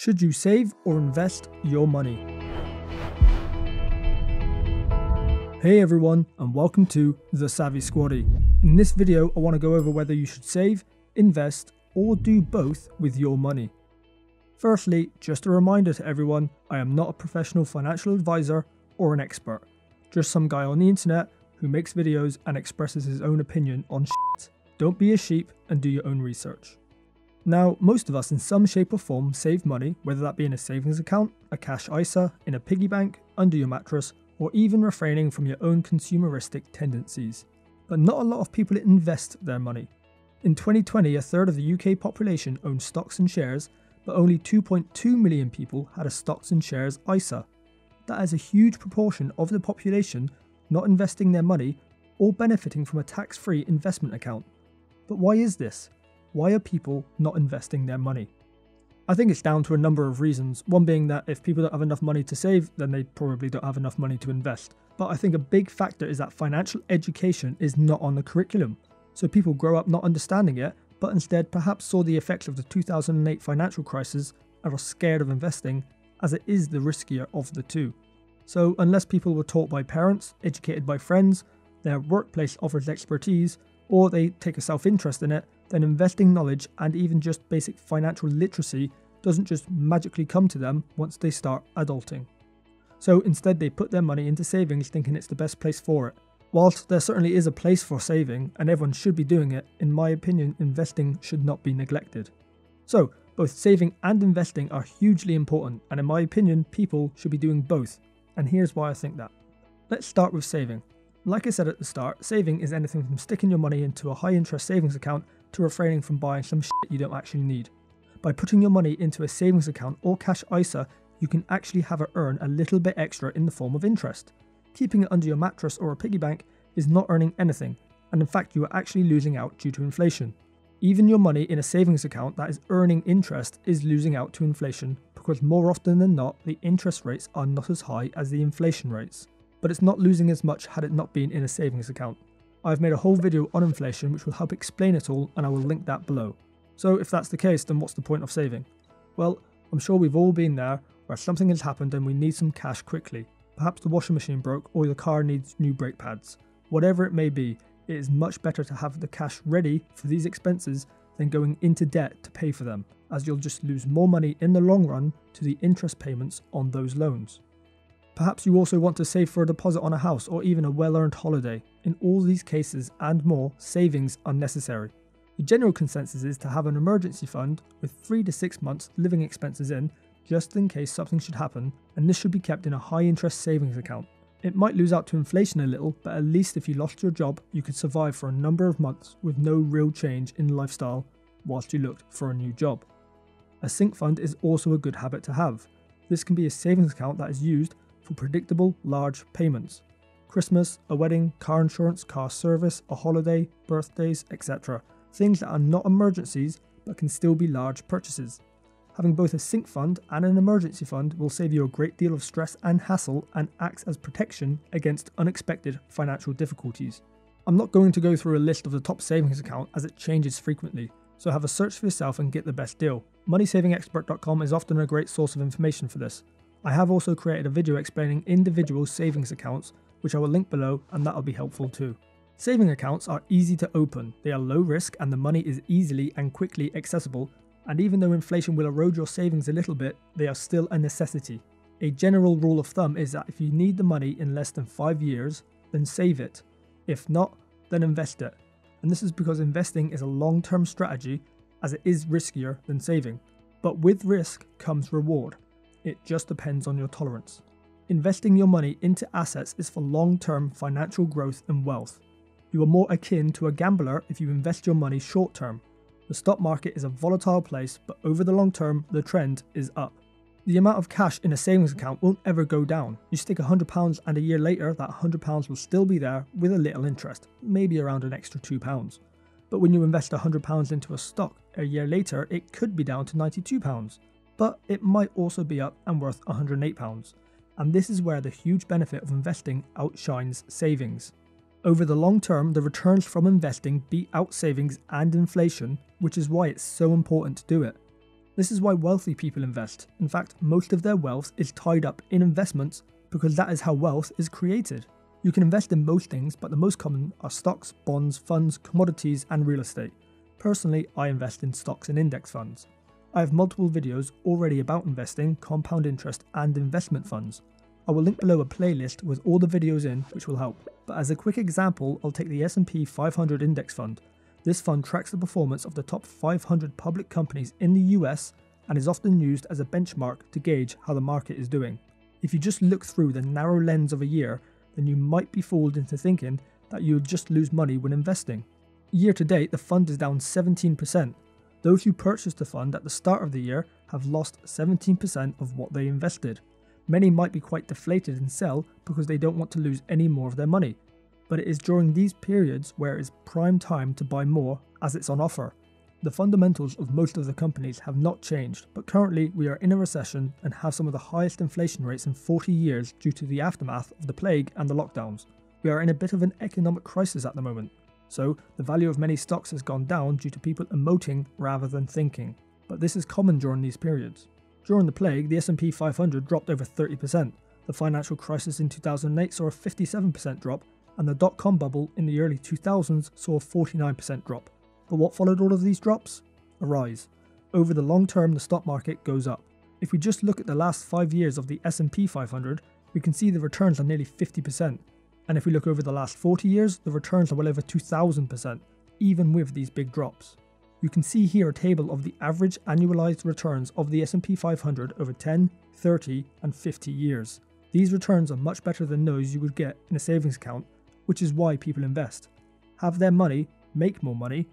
Should you save or invest your money? Hey everyone, and welcome to The Savvy Squaddie. In this video, I want to go over whether you should save, invest, or do both with your money. Firstly, just a reminder to everyone, I am not a professional financial advisor or an expert, just some guy on the internet who makes videos and expresses his own opinion on shit. Don't be a sheep and do your own research. Now, most of us in some shape or form save money, whether that be in a savings account, a cash ISA, in a piggy bank, under your mattress, or even refraining from your own consumeristic tendencies. But not a lot of people invest their money. In 2020, a third of the UK population owned stocks and shares, but only 2.2 million people had a stocks and shares ISA. That is a huge proportion of the population not investing their money or benefiting from a tax free investment account. But why is this? Why are people not investing their money? I think it's down to a number of reasons. One being that if people don't have enough money to save, then they probably don't have enough money to invest. But I think a big factor is that financial education is not on the curriculum. So people grow up not understanding it, but instead perhaps saw the effects of the 2008 financial crisis and are scared of investing, as it is the riskier of the two. So, unless people were taught by parents, educated by friends, their workplace offers expertise, or they take a self interest in it, then investing knowledge and even just basic financial literacy doesn't just magically come to them once they start adulting. So instead, they put their money into savings thinking it's the best place for it. Whilst there certainly is a place for saving, and everyone should be doing it, in my opinion, investing should not be neglected. So, both saving and investing are hugely important, and in my opinion, people should be doing both. And here's why I think that. Let's start with saving. Like I said at the start, saving is anything from sticking your money into a high interest savings account to refraining from buying some shit you don't actually need. By putting your money into a savings account or cash ISA, you can actually have it earn a little bit extra in the form of interest. Keeping it under your mattress or a piggy bank is not earning anything, and in fact, you are actually losing out due to inflation. Even your money in a savings account that is earning interest is losing out to inflation because more often than not, the interest rates are not as high as the inflation rates. But it's not losing as much had it not been in a savings account. I've made a whole video on inflation which will help explain it all and I will link that below. So if that's the case, then what's the point of saving? Well, I'm sure we've all been there where something has happened and we need some cash quickly. Perhaps the washing machine broke or the car needs new brake pads. Whatever it may be, it is much better to have the cash ready for these expenses than going into debt to pay for them, as you'll just lose more money in the long run to the interest payments on those loans. Perhaps you also want to save for a deposit on a house or even a well earned holiday. In all these cases and more, savings are necessary. The general consensus is to have an emergency fund with 3 to 6 months living expenses in, just in case something should happen, and this should be kept in a high interest savings account. It might lose out to inflation a little, but at least if you lost your job, you could survive for a number of months with no real change in lifestyle whilst you looked for a new job. A sink fund is also a good habit to have. This can be a savings account that is used for predictable large payments. Christmas, a wedding, car insurance, car service, a holiday, birthdays, etc. Things that are not emergencies but can still be large purchases. Having both a sink fund and an emergency fund will save you a great deal of stress and hassle and acts as protection against unexpected financial difficulties. I'm not going to go through a list of the top savings account as it changes frequently, so have a search for yourself and get the best deal. MoneySavingExpert.com is often a great source of information for this, I have also created a video explaining individual savings accounts, which I will link below and that'll be helpful too. Saving accounts are easy to open, they are low risk and the money is easily and quickly accessible, and even though inflation will erode your savings a little bit, they are still a necessity. A general rule of thumb is that if you need the money in less than 5 years, then save it. If not, then invest it. And this is because investing is a long term strategy as it is riskier than saving. But with risk comes reward. It just depends on your tolerance. Investing your money into assets is for long term financial growth and wealth. You are more akin to a gambler if you invest your money short term. The stock market is a volatile place, but over the long term, the trend is up. The amount of cash in a savings account won't ever go down. You stick £100 and a year later, that £100 will still be there with a little interest, maybe around an extra £2. But when you invest £100 into a stock, a year later, it could be down to £92 but it might also be up and worth £108. And this is where the huge benefit of investing outshines savings. Over the long term, the returns from investing beat out savings and inflation, which is why it's so important to do it. This is why wealthy people invest. In fact, most of their wealth is tied up in investments because that is how wealth is created. You can invest in most things, but the most common are stocks, bonds, funds, commodities, and real estate. Personally, I invest in stocks and index funds. I have multiple videos already about investing, compound interest, and investment funds. I will link below a playlist with all the videos in which will help. But as a quick example, I'll take the S&P 500 index fund. This fund tracks the performance of the top 500 public companies in the US and is often used as a benchmark to gauge how the market is doing. If you just look through the narrow lens of a year, then you might be fooled into thinking that you'll just lose money when investing. Year to date, the fund is down 17%. Those who purchased the fund at the start of the year have lost 17% of what they invested. Many might be quite deflated and sell because they don't want to lose any more of their money. But it is during these periods where it is prime time to buy more as it's on offer. The fundamentals of most of the companies have not changed, but currently we are in a recession and have some of the highest inflation rates in 40 years due to the aftermath of the plague and the lockdowns. We are in a bit of an economic crisis at the moment, so the value of many stocks has gone down due to people emoting rather than thinking. But this is common during these periods. During the plague, the S&P 500 dropped over 30%. The financial crisis in 2008 saw a 57% drop, and the dot-com bubble in the early 2000s saw a 49% drop. But what followed all of these drops? A rise. Over the long term, the stock market goes up. If we just look at the last 5 years of the S&P 500, we can see the returns are nearly 50%. And if we look over the last 40 years, the returns are well over 2000%, even with these big drops. You can see here a table of the average annualized returns of the S&P 500 over 10, 30, and 50 years. These returns are much better than those you would get in a savings account, which is why people invest. Have their money, make more money,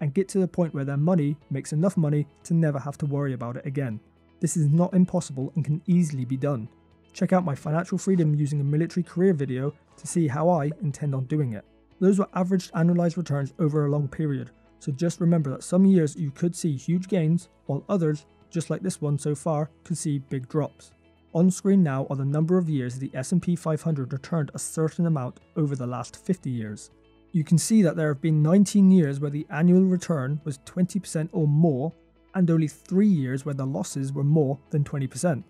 and get to the point where their money makes enough money to never have to worry about it again. This is not impossible and can easily be done. Check out my financial freedom using a military career video to see how I intend on doing it. Those were averaged annualized returns over a long period, so just remember that some years you could see huge gains, while others, just like this one so far, could see big drops. On screen now are the number of years the S&P 500 returned a certain amount over the last 50 years you can see that there have been 19 years where the annual return was 20% or more, and only 3 years where the losses were more than 20%.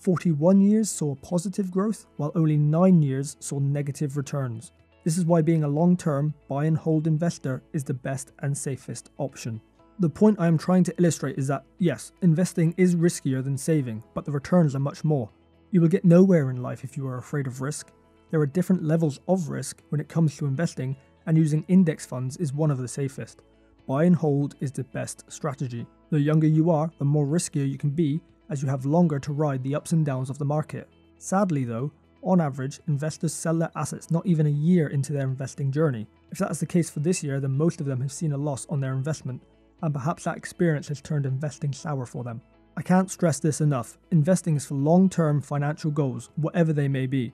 41 years saw positive growth, while only 9 years saw negative returns. This is why being a long term, buy and hold investor is the best and safest option. The point I am trying to illustrate is that, yes, investing is riskier than saving, but the returns are much more. You will get nowhere in life if you are afraid of risk. There are different levels of risk when it comes to investing, and using index funds is one of the safest. Buy and hold is the best strategy. The younger you are, the more riskier you can be as you have longer to ride the ups and downs of the market. Sadly though, on average, investors sell their assets not even a year into their investing journey. If that is the case for this year, then most of them have seen a loss on their investment, and perhaps that experience has turned investing sour for them. I can't stress this enough investing is for long term financial goals, whatever they may be,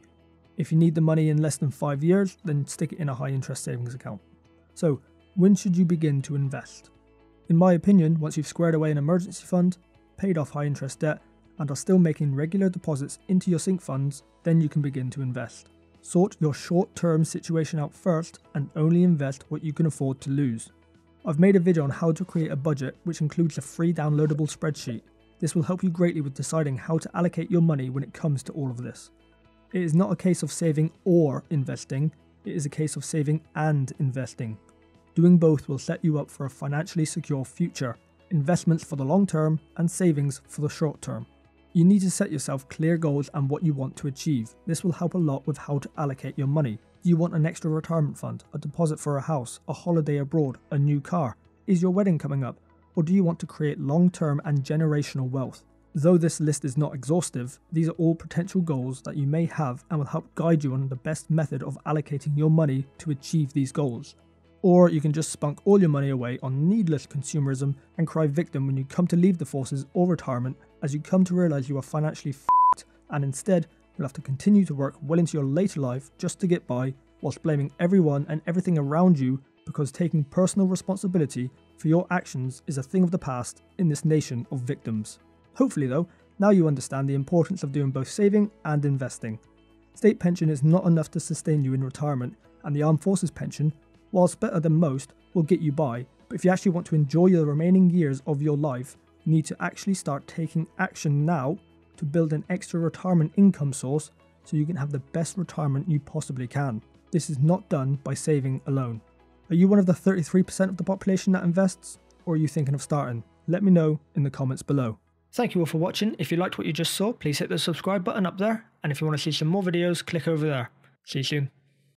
if you need the money in less than five years, then stick it in a high interest savings account. So, when should you begin to invest? In my opinion, once you've squared away an emergency fund, paid off high interest debt, and are still making regular deposits into your sink funds, then you can begin to invest. Sort your short term situation out first and only invest what you can afford to lose. I've made a video on how to create a budget which includes a free downloadable spreadsheet. This will help you greatly with deciding how to allocate your money when it comes to all of this. It is not a case of saving or investing, it is a case of saving and investing. Doing both will set you up for a financially secure future, investments for the long term and savings for the short term. You need to set yourself clear goals and what you want to achieve. This will help a lot with how to allocate your money. Do you want an extra retirement fund, a deposit for a house, a holiday abroad, a new car? Is your wedding coming up? Or do you want to create long term and generational wealth? Though this list is not exhaustive, these are all potential goals that you may have and will help guide you on the best method of allocating your money to achieve these goals. Or you can just spunk all your money away on needless consumerism and cry victim when you come to leave the forces or retirement as you come to realize you are financially f***ed and instead you'll have to continue to work well into your later life just to get by whilst blaming everyone and everything around you because taking personal responsibility for your actions is a thing of the past in this nation of victims. Hopefully, though, now you understand the importance of doing both saving and investing. State pension is not enough to sustain you in retirement, and the Armed Forces pension, whilst better than most, will get you by. But if you actually want to enjoy the remaining years of your life, you need to actually start taking action now to build an extra retirement income source so you can have the best retirement you possibly can. This is not done by saving alone. Are you one of the 33% of the population that invests, or are you thinking of starting? Let me know in the comments below. Thank you all for watching. If you liked what you just saw, please hit the subscribe button up there. And if you want to see some more videos, click over there. See you soon.